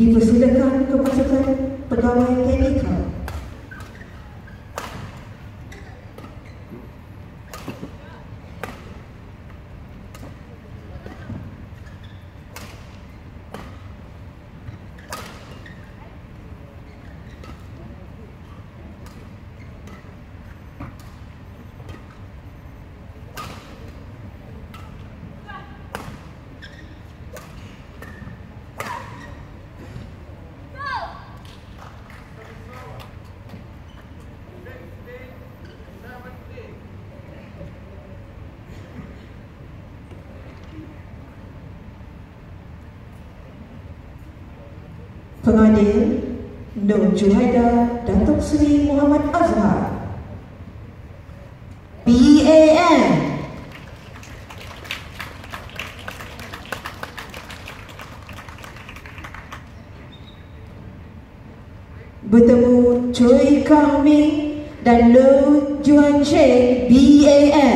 Dipersilakan ke pasukan pegawai teknikal. Pengadil Nur Juhaida Datuk Seri Muhammad Azhar. BAN Bertemu Choi Kang Ming dan Lo Juan Che BAN